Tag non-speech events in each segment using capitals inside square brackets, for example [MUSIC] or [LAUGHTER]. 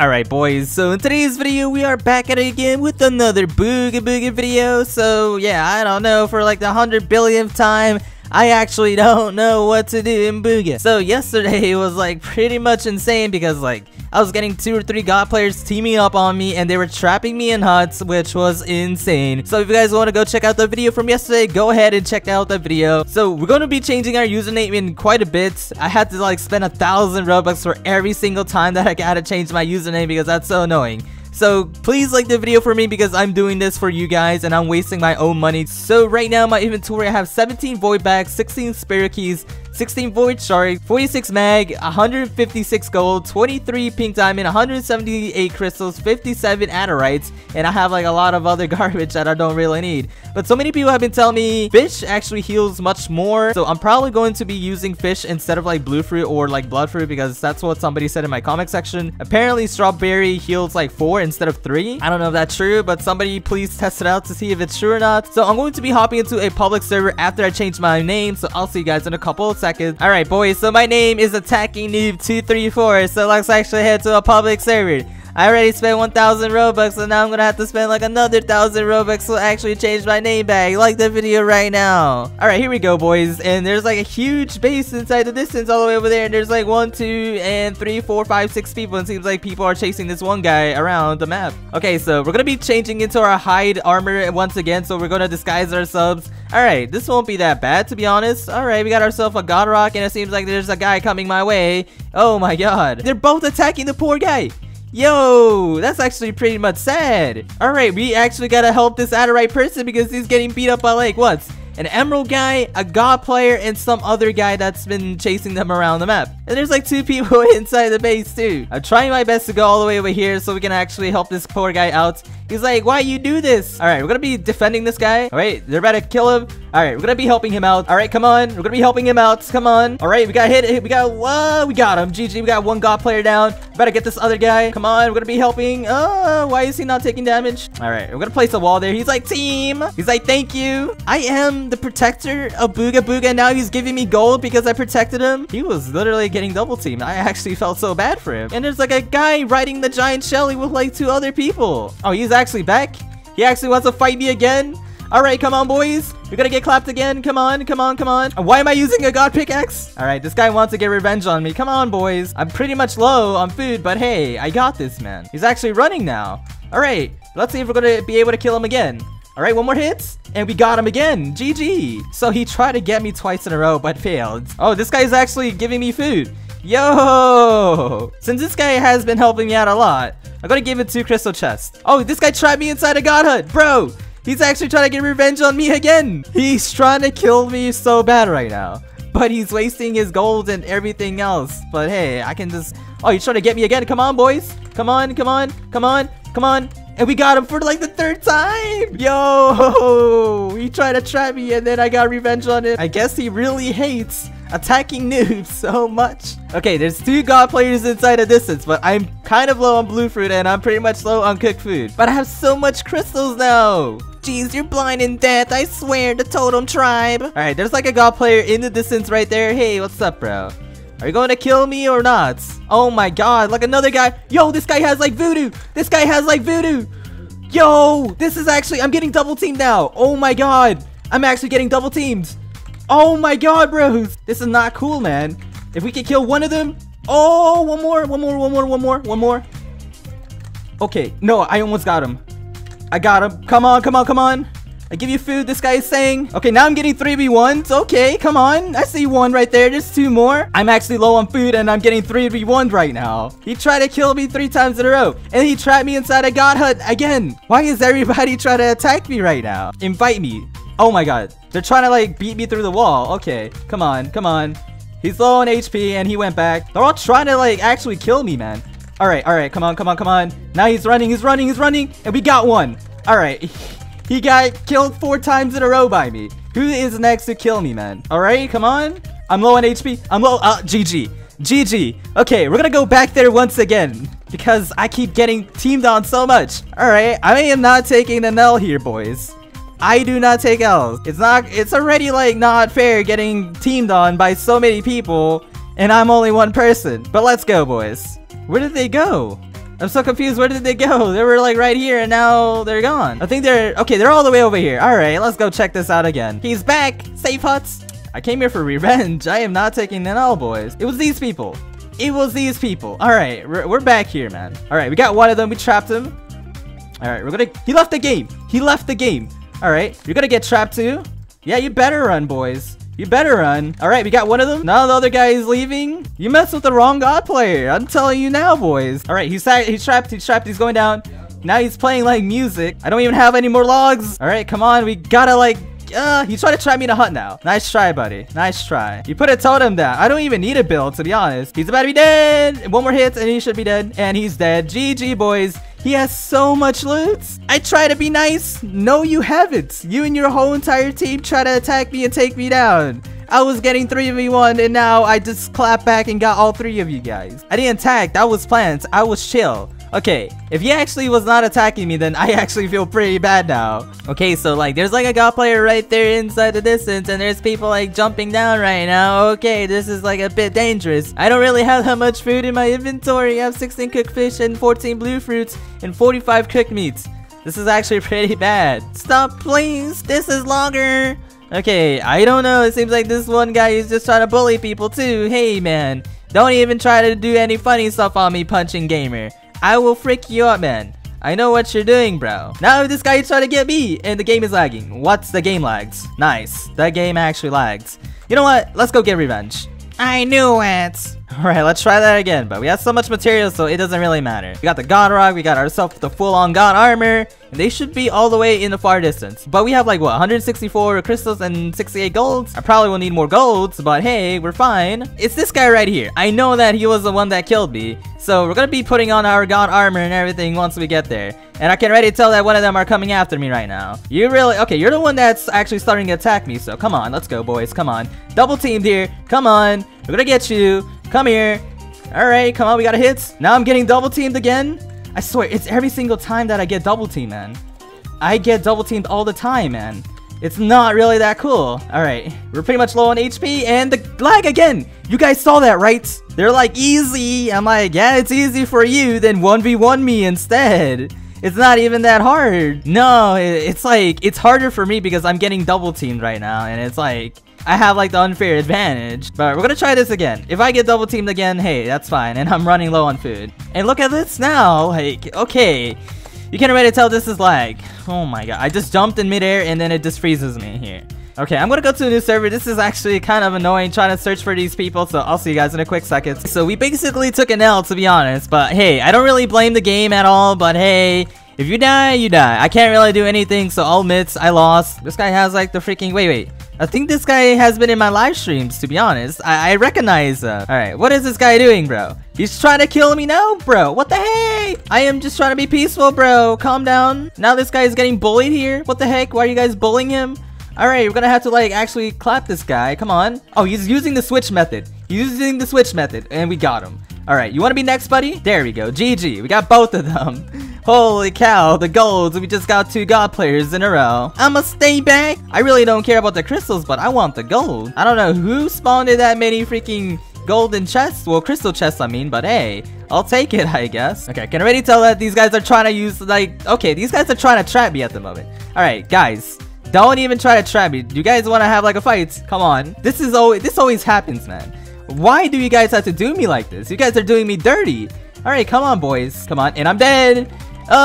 Alright boys, so in today's video we are back at it again with another Booga Booga video. So yeah, I don't know, for like the hundred billionth time, I actually don't know what to do in Booga. So yesterday [LAUGHS] was like pretty much insane because like I was getting two or three god players teaming up on me and they were trapping me in huts, which was insane. So if you guys want to go check out the video from yesterday, go ahead and check out the video. So we're going to be changing our username in quite a bit. I had to like spend a thousand Robux for every single time that I had to change my username because that's so annoying. So please like the video for me because I'm doing this for you guys and I'm wasting my own money. So right now my inventory I have 17 void bags, 16 spirit keys, 16 void shard, 46 mag, 156 gold, 23 pink diamond, 178 crystals, 57 adurites, and I have like a lot of other [LAUGHS] garbage that I don't really need. But so many people have been telling me fish actually heals much more, so I'm probably going to be using fish instead of like blue fruit or like blood fruit because that's what somebody said in my comment section. Apparently strawberry heals like 4 instead of 3. I don't know if that's true, but somebody please test it out to see if it's true or not. So I'm going to be hopping into a public server after I change my name, so I'll see you guys in a couple of seconds. Alright boys, so my name is Attacking Noob 234, so let's actually head to a public server. I already spent 1,000 Robux, so now I'm gonna have to spend like another 1,000 Robux to actually change my name back. Like the video right now. Alright, here we go, boys. And there's like a huge base inside the distance all the way over there. And there's like one, two, and three, four, five, six people. And it seems like people are chasing this one guy around the map. Okay, so we're gonna be changing into our hide armor once again. So we're gonna disguise ourselves. Alright, this won't be that bad, to be honest. Alright, we got ourselves a God Rock, and it seems like there's a guy coming my way. Oh my god. They're both attacking the poor guy. Yo, that's actually pretty much sad. Alright, we actually gotta help this Adurite person because he's getting beat up by like, what? An emerald guy, a god player, and some other guy that's been chasing them around the map. And there's like two [LAUGHS] people inside the base too. I'm trying my best to go all the way over here so we can actually help this poor guy out. He's like, why you do this? All right, we're gonna be defending this guy. All right, they're about to kill him. All right, we're gonna be helping him out. All right, come on. We're gonna be helping him out. Come on. All right, we got hit. We got, whoa, we got him. GG, we got one god player down. Better get this other guy. Come on, we're gonna be helping. Oh, why is he not taking damage? All right, we're gonna place a wall there. He's like, team. He's like, thank you. I am the protector of Booga Booga. Now he's giving me gold because I protected him. He was literally getting double teamed. I actually felt so bad for him. And there's like a guy riding the giant Shelly with like two other people. Oh, he's actually back. He actually wants to fight me again. All right, come on, boys. We're gonna get clapped again. Come on, come on, come on. Why am I using a god pickaxe? All right, this guy wants to get revenge on me. Come on, boys. I'm pretty much low on food, but hey, I got this, man. He's actually running now. All right, let's see if we're gonna be able to kill him again. All right, one more hit, and we got him again. GG. So he tried to get me twice in a row, but failed. Oh, this guy's actually giving me food. Yo! Since this guy has been helping me out a lot, I'm gonna give him two crystal chests. Oh, this guy trapped me inside a god hut. Bro, he's actually trying to get revenge on me again. He's trying to kill me so bad right now. But he's wasting his gold and everything else. But hey, I can just... Oh, he's trying to get me again. Come on, boys. Come on, come on, come on, come on. And we got him for like the third time. Yo, [LAUGHS] he tried to trap me and then I got revenge on him. I guess he really hates attacking noobs [LAUGHS] so much. Okay, there's two god players inside a distance, but I'm kind of low on blue fruit and I'm pretty much low on cooked food. But I have so much crystals now. Jeez, you're blind in death, I swear, the totem tribe. Alright, there's like a god player in the distance right there. Hey, what's up, bro? Are you going to kill me or not? Oh my god, like another guy. Yo, this guy has like voodoo. This guy has like voodoo. Yo, this is actually, I'm getting double teamed now. Oh my god. I'm actually getting double teamed. Oh my god, bros. This is not cool, man. If we can kill one of them. Oh, one more, one more, one more, one more, one more. Okay, no, I almost got him. I got him. Come on, come on, come on. I give you food, this guy is saying. Okay, now I'm getting 3v1s. Okay, come on. I see one right there. There's two more. I'm actually low on food and I'm getting 3v1s right now. He tried to kill me three times in a row. And he trapped me inside a god hut again. Why is everybody [LAUGHS] trying to attack me right now? Invite me. Oh my god. They're trying to like beat me through the wall. Okay, come on, come on. He's low on HP and he went back. They're all trying to like actually kill me, man. All right, all right, come on, come on, come on. Now he's running, he's running, he's running, and we got one. All right. [LAUGHS] He got killed four times in a row by me. Who is next to kill me, man? All right, come on. I'm low on HP. I'm low. Uh, GG. GG. Okay, we're gonna go back there once again because I keep getting teamed on so much. All right, I am not taking the L here, boys. I do not take L's. It's not, it's already like not fair getting teamed on by so many people and I'm only one person. But let's go, boys. Where did they go? I'm so confused. Where did they go? [LAUGHS] They were like right here and now they're gone. I think they're, okay, they're all the way over here. All right, let's go check this out again. He's back. Safe huts. I came here for [LAUGHS] revenge. I am not taking that all, boys. It was these people. It was these people. All right, we're, we're back here, man. All right, we got one of them. We trapped him. All right, we're gonna, he left the game. He left the game. All right, you're gonna get trapped too. Yeah, you better run, boys. You better run. All right, we got one of them. Now the other guy is leaving. You messed with the wrong god player. I'm telling you now, boys. All right, he's he's trapped. He's trapped. He's going down. Now he's playing like music. I don't even have any more logs. All right, come on. We gotta like uh, he's trying to trap me a hut now. Nice try, buddy. Nice try. You put a totem down. I don't even need a build, to be honest. He's about to be dead. One more hit, and he should be dead. And he's dead. GG, boys. He has so much loot. I try to be nice. No, you haven't. You and your whole entire team try to attack me and take me down. I was getting 3v1 and now I just clap back and got all three of you guys. I didn't attack. That was planned. I was chill. Okay, if he actually was not attacking me, then I [LAUGHS] actually feel pretty bad now. Okay, so like, there's like a god player right there inside the distance, and there's people like jumping down right now. Okay, this is like a bit dangerous. I don't really have that much food in my inventory. I have 16 cooked fish and 14 blue fruits and 45 cooked meats. This is actually [LAUGHS] pretty bad. Stop, please. This is longer. Okay, I don't know. It seems like this one guy is just trying to bully people too. Hey, man. Don't even try to do any funny stuff on me, Punching Gamer. I will freak you out, man. I know what you're doing, bro. Now this guy is trying to get me, and the game is lagging. What's the game lags? Nice. That game actually lags. You know what? Let's go get revenge. I knew it. [LAUGHS] Alright, let's try that again, but we have so much material, so it doesn't really matter. We got the God Rock, we got ourselves the full-on God Armor, they should be all the way in the far distance. But we have like, what, 164 crystals and 68 golds? I probably will need more golds, but hey, we're fine. It's this guy right here. I know that he was the one that killed me, so we're gonna be putting on our God Armor and everything once we get there. And I can already tell that one of them are coming after me right now. You really- okay, you're the one that's actually starting to attack me, so come on, let's go, boys, come on. Double teamed here, come on. We're gonna get you. Come here. Alright, come on, we got a hit. Now I'm getting double teamed again. I swear, it's every single time that I get double teamed, man. I get double teamed all the time, man. It's not really that cool. Alright, we're pretty much low on HP, and the lag again! You guys saw that, right? They're like, easy! I'm like, yeah, it's easy for you, then 1v1 me instead. It's not even that hard. No, it's like, it's harder for me because I'm getting double teamed right now, and it's like, I have like the unfair advantage. But we're gonna try this again. If I get double teamed again, hey, that's fine. And I'm running low on food. And look at this now. Like, okay. You can already tell this is lag. Oh my god. I just jumped in midair and then it just freezes me here. Okay, I'm gonna go to a new server. This is actually kind of annoying trying to search for these people, so I'll see you guys in a quick second. So we basically took an L, to be honest, but hey, I don't really blame the game at all, but hey, if you die, you die. I can't really do anything, so I'll admit I lost. This guy has like the freaking- wait, wait. I think this guy has been in my live streams, to be honest. I, I recognize uh Alright, what is this guy doing, bro? He's trying to kill me now, bro. What the heck? I am just trying to be peaceful, bro. Calm down. Now this guy is getting bullied here. What the heck? Why are you guys bullying him? Alright, we're gonna have to like actually clap this guy. Come on. Oh, he's using the switch method. He's using the switch method, and we got him. Alright, you wanna be next, buddy? There we go. GG. We got both of them. [LAUGHS] Holy cow, the golds. We just got two god players in a row. I'ma stay back. I really don't care about the crystals, but I want the gold. I don't know who spawned that many freaking golden chests. Well, crystal chests, I mean, but hey, I'll take it, [LAUGHS] I guess. Okay, I can already tell that these guys are trying to use, like, okay, these guys are trying to trap me at the moment. Alright, guys. Don't even try to trap me. You guys want to have like a fight? Come on. This is always this always happens, man. Why do you guys have to do me like this? You guys are doing me dirty. Alright, come on, boys. Come on. And I'm dead. [LAUGHS]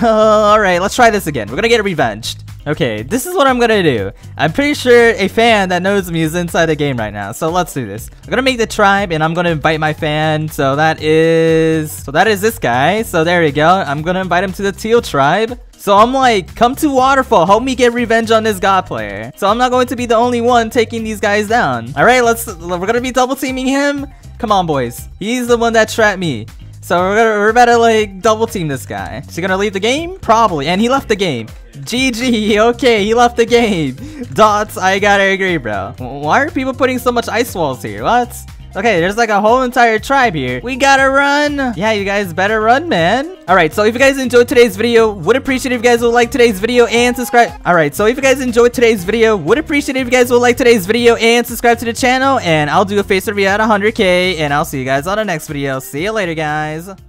Uh, alright, let's try this again. We're gonna get revenged. Okay, this is what I'm gonna do. I'm pretty sure a fan that knows me is inside the game right now, so let's do this. I'm gonna make the tribe, and I'm gonna invite my fan, so that is... So that is this guy, so there we go. I'm gonna invite him to the teal tribe. So I'm like, come to Waterfall, help me get revenge on this god player. So I'm not going to be the only one taking these guys down. Alright, let's, we're gonna be double teaming him. Come on, boys. He's the one that trapped me. So we're gonna we're about to like double team this guy. Is he gonna leave the game? Probably. And he left the game. GG. Okay, he left the game. Dots. I gotta agree, bro. Why are people putting so much ice walls here? What? Okay, there's like a whole entire tribe here. We gotta run. Yeah, you guys better run, man. Alright, so if you guys enjoyed today's video, would appreciate if you guys would like today's video and subscribe. Alright, so if you guys enjoyed today's video, would appreciate if you guys would like today's video and subscribe to the channel. And I'll do a face review at 100k. And I'll see you guys on the next video. See you later, guys.